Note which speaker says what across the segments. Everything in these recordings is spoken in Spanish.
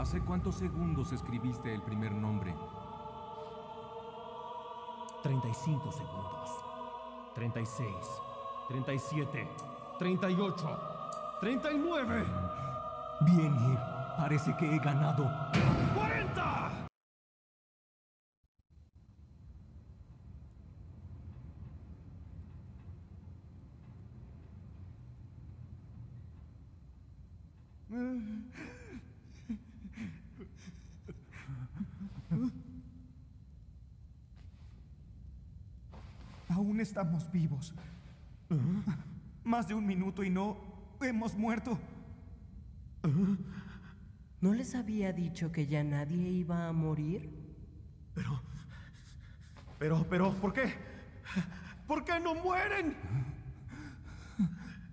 Speaker 1: ¿Hace cuántos segundos escribiste el primer nombre?
Speaker 2: 35 segundos. 36. 37. 38. 39.
Speaker 3: Bien. Parece que he ganado.
Speaker 2: ¡40!
Speaker 3: Aún estamos vivos. Más de un minuto y no hemos muerto.
Speaker 4: ¿No les había dicho que ya nadie iba a morir?
Speaker 2: Pero... Pero, pero, ¿por qué? ¿Por qué no mueren?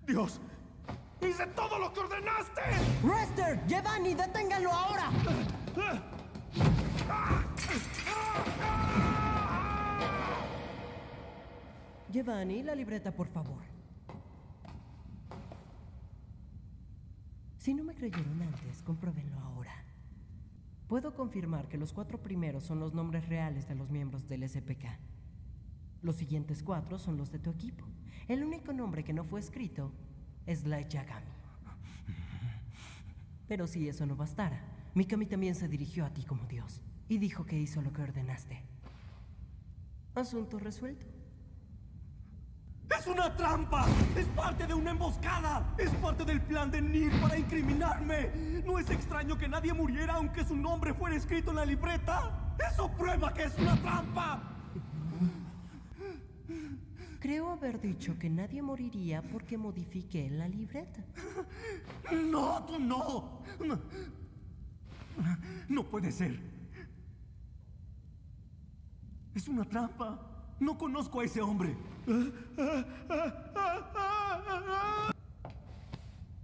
Speaker 2: Dios, hice todo lo que ordenaste.
Speaker 4: ¡Rester! ¡Giovanni, deténganlo ahora! Giovanni, la libreta, por favor. Si no me creyeron antes, compruébenlo ahora. Puedo confirmar que los cuatro primeros son los nombres reales de los miembros del SPK. Los siguientes cuatro son los de tu equipo. El único nombre que no fue escrito es Light Yagami. Pero si eso no bastara, Mikami también se dirigió a ti como Dios y dijo que hizo lo que ordenaste. Asunto resuelto.
Speaker 2: ¡Es una trampa! ¡Es parte de una emboscada! ¡Es parte del plan de Nir para incriminarme! ¿No es extraño que nadie muriera aunque su nombre fuera escrito en la libreta? ¡Eso prueba que es una trampa!
Speaker 4: Creo haber dicho que nadie moriría porque modifiqué la libreta.
Speaker 2: ¡No, tú no! No puede ser. Es una trampa. No conozco a ese hombre.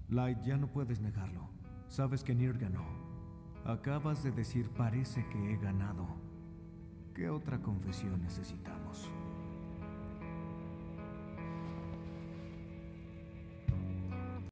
Speaker 5: Light, ya no puedes negarlo. Sabes que Nir ganó. Acabas de decir parece que he ganado. ¿Qué otra confesión necesitamos?